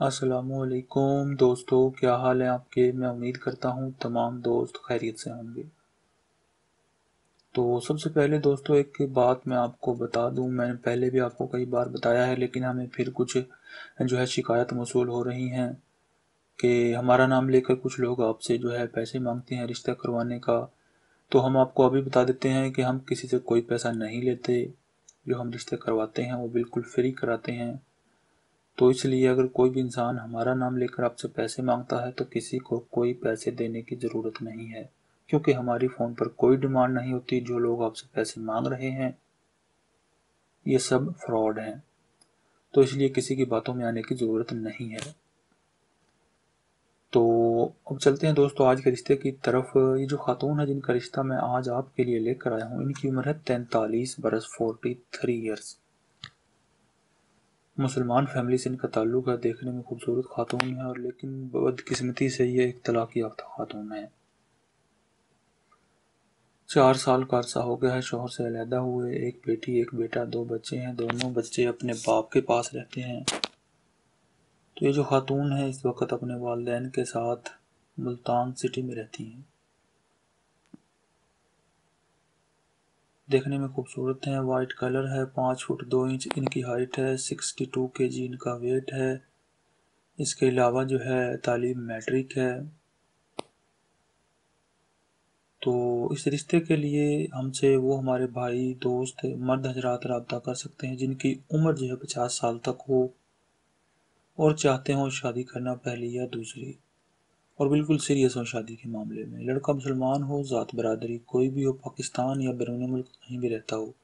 असलकुम दोस्तों, क्या हाल है आपके? मैं उम्मीद करता हूँ तमाम दोस्त खैरियत से होंगे। तो सबसे पहले दोस्तों, एक बात मैं आपको बता दूँ। मैंने पहले भी आपको कई बार बताया है, लेकिन हमें फिर कुछ जो है शिकायत मसूल हो रही हैं कि हमारा नाम लेकर कुछ लोग आपसे जो है पैसे मांगते हैं रिश्ता करवाने का। तो हम आपको अभी बता देते हैं कि हम किसी से कोई पैसा नहीं लेते। जो हम रिश्ते करवाते हैं, वो बिल्कुल फ्री कराते हैं। तो इसलिए अगर कोई भी इंसान हमारा नाम लेकर आपसे पैसे माँगता है तो किसी को कोई पैसे देने की ज़रूरत नहीं है, क्योंकि हमारी फ़ोन पर कोई डिमांड नहीं होती जो लोग आपसे पैसे मांग रहे हैं। ये सब फ्रॉड हैं। तो इसलिए किसी की बातों में आने की ज़रूरत नहीं है। तो अब चलते हैं दोस्तों, आज के रिश्ते की तरफ़। ये जो खातून है, जिनका रिश्ता मैं आज आपके लिए लेकर आया हूँ, इनकी उम्र है तैंतालीस बरस, फोर्टी थ्री ईयर्स मुसलमान फैमिली से इनका ताल्लुक है, देखने में खूबसूरत खातून है और लेकिन बदकिस्मती से ये एक तलाक याफ्ता खातून है। चार साल का अरसा हो गया है, शोहर से अलहदा हुए, एक बेटी, एक बेटा, दो बच्चे हैं, दोनों बच्चे अपने बाप के पास रहते हैं। तो ये जो खातून है, इस वक्त अपने वालदेन के साथ मुल्तान सिटी में रहती हैं। देखने में खूबसूरत हैं। वाइट कलर है, पाँच फुट दो इंच, इनकी हाइट है सिक्सटी टू के जी इनका वेट है। इसके अलावा जो है, तालीम मैट्रिक है। तो इस रिश्ते के लिए हमसे वो हमारे भाई, दोस्त, मर्द हजरात रबता कर सकते हैं, जिनकी उम्र जो है पचास साल तक हो और चाहते हो शादी करना पहली या दूसरी। और बिल्कुल सीरियस हो शादी के मामले में। लड़का मुसलमान हो, ज़ात बरदरी, कोई भी हो, पाकिस्तान या बैरून मुल्क कहीं भी रहता हो।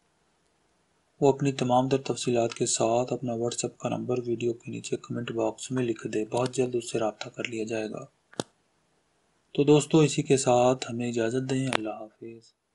वो अपनी तमाम तर तफसीत के साथ अपना व्हाट्सएप का नंबर वीडियो के नीचे कमेंट बॉक्स में लिख दे। बहुत जल्द उससे रबता कर लिया जाएगा। तो दोस्तों, इसी के साथ हमें इजाज़त दें। अल्लाह हाफिज़।